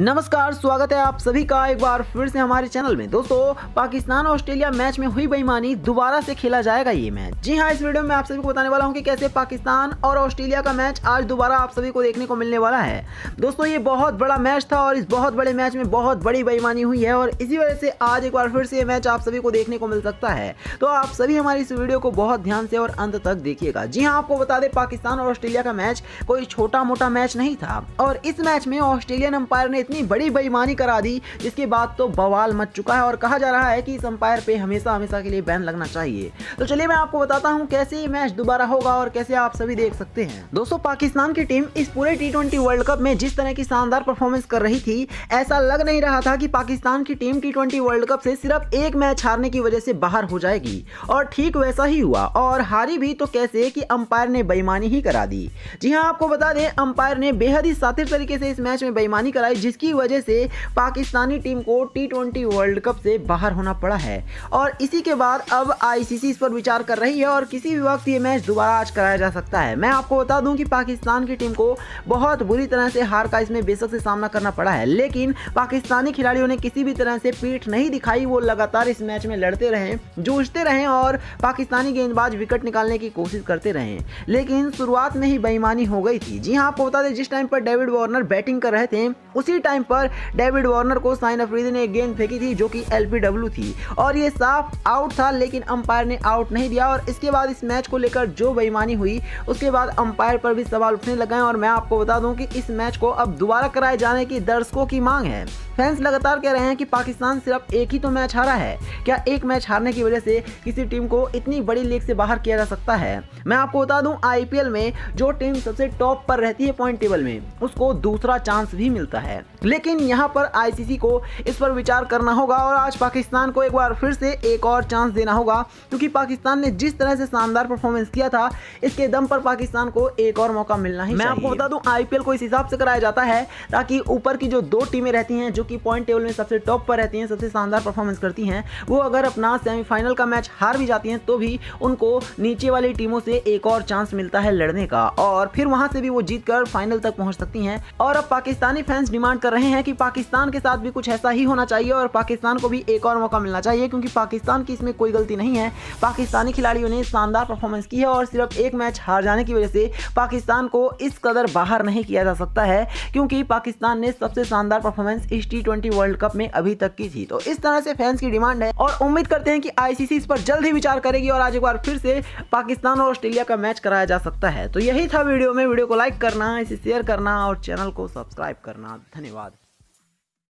नमस्कार, स्वागत है आप सभी का एक बार फिर से हमारे चैनल में। दोस्तों, पाकिस्तान ऑस्ट्रेलिया मैच में हुई बेईमानी, दोबारा से खेला जाएगा ये मैच। जी हाँ इस वीडियो में आप सभी को बताने वाला हूँ कि कैसे पाकिस्तान और ऑस्ट्रेलिया का मैच आज दोबारा आप सभी को देखने को मिलने वाला है। दोस्तों, ये बहुत बड़ा मैच था और इस बहुत बड़े मैच में बहुत बड़ी बेईमानी हुई है और इसी वजह से आज एक बार फिर से ये मैच आप सभी को देखने को मिल सकता है। तो आप सभी हमारी इस वीडियो को बहुत ध्यान से और अंत तक देखिएगा। जी हाँ आपको बता दें, पाकिस्तान और ऑस्ट्रेलिया का मैच कोई छोटा मोटा मैच नहीं था और इस मैच में ऑस्ट्रेलियन अंपायर ने इतनी बड़ी बेईमानी करा दी, जिसके बाद तो बवाल मच चुका है और कहा जा रहा है कि इस अंपायर पे हमेशा हमेशा के लिए बैन लगना चाहिए। तो चलिए मैं आपको बताता हूँ कैसे ये मैच दोबारा होगा और कैसे आप सभी देख सकते हैं। दोस्तों, पाकिस्तान की टीम इस पूरे टी वर्ल्ड कप में जिस तरह की शानदार परफॉर्मेंस कर रही थी, ऐसा लग नहीं रहा था कि पाकिस्तान की टीम टी वर्ल्ड कप से सिर्फ़ एक मैच हारने की वजह से बाहर हो जाएगी। और ठीक वैसा ही हुआ, और हारी भी तो कैसे कि अंपायर ने बेईमानी ही करा दी। जी हाँ आपको बता दें, अंपायर ने बेहद ही सातिर तरीके से इस मैच में बेईमानी कराई, जिसकी वजह वजह से पाकिस्तानी टीम को टी वर्ल्ड कप से बाहर होना पड़ा है। और इसी के बाद अब आईसीसी इस पर विचार कर रही है और किसी भी वक्त ये मैच दोबारा आज कराया जा सकता है। मैं आपको बता दूँ कि पाकिस्तान की टीम को बहुत बुरी तरह से हार का इसमें बेशक से सामना करना पड़ा है, लेकिन पाकिस्तानी खिलाड़ियों ने किसी भी तरह से पीठ नहीं दिखाई। वो लगातार इस मैच में लड़ते रहे, जूझते रहे और पाकिस्तानी गेंदबाज विकेट निकालने की कोशिश करते रहे। लेकिन शुरुआत में ही बेईमानी हो गई थी। जी हाँ आपको बता दें, जिस टाइम पर डेविड वार्नर बैटिंग कर रहे थे, उसी टाइम पर डेविड वार्नर को साइन अफरीदी ने एक गेंद फेंकी थी जो कि एलपीडब्ल्यू थी। और ये साफ़ आउट था, लेकिन अंपायर ने आउट नहीं दिया और इसके बाद इस मैच को लेकर जो बेईमानी हुई, उसके बाद अंपायर पर भी सवाल उठने लगे और मैं आपको बता दूँ कि इस मैच को अब दोबारा कराए जाने की दर्शकों की मांग है। फैंस लगातार कह रहे हैं कि पाकिस्तान सिर्फ़ एक ही तो मैच हारा है। क्या एक मैच हारने की वजह से किसी टीम को इतनी बड़ी लीग से बाहर किया जा सकता है? मैं आपको बता दूँ आईपीएल में जो टीम सबसे टॉप पर रहती है पॉइंट टेबल में उसको दूसरा चांस भी मिलता है। लेकिन यहाँ पर आईसीसी को इस पर विचार करना होगा और आज पाकिस्तान को एक बार फिर से एक और चांस देना होगा क्योंकि पाकिस्तान ने जिस तरह से शानदार परफॉर्मेंस किया था इसके दम पर पाकिस्तान को एक और मौका मिलना ही मैं आपको बता दूँ आईपीएल को इस हिसाब से कराया जाता है ताकि ऊपर की जो दो टीमें रहती हैं जो कि पॉइंट टेबल में सबसे टॉप पर रहती हैं, सबसे शानदार परफॉर्मेंस करती हैं। वो अगर अपना सेमीफाइनल का मैच हार भी जाती हैं तो भी उनको नीचे वाली टीमों से एक और चांस मिलता है लड़ने का। और फिर वहाँ से भी वो जीत कर फाइनल तक पहुँच सकती हैं। और अब पाकिस्तानी फैंस डिमांड कर रहे हैं कि पाकिस्तान के साथ भी कुछ ऐसा ही होना चाहिए और पाकिस्तान को भी एक और मौका मिलना चाहिए, क्योंकि पाकिस्तान की इसमें कोई गलती नहीं है। पाकिस्तानी खिलाड़ियों ने शानदार परफॉर्मेंस की है और सिर्फ़ एक मैच हार जाने की वजह से पाकिस्तान को इस कदर बाहर नहीं किया जा सकता है, क्योंकि पाकिस्तान ने सबसे शानदार परफॉर्मेंस इस टी ट्वेंटी वर्ल्ड कप में अभी तक की थी तो इस तरह से फैंस की डिमांड है और उम्मीद करते हैं कि आईसीसी इस पर जल्द ही विचार करेगी और आज एक बार फिर से पाकिस्तान और ऑस्ट्रेलिया का मैच कराया जा सकता है। तो यही था वीडियो में। वीडियो को लाइक करना, इसे शेयर करना और चैनल को सब्सक्राइब करना। धन्यवाद।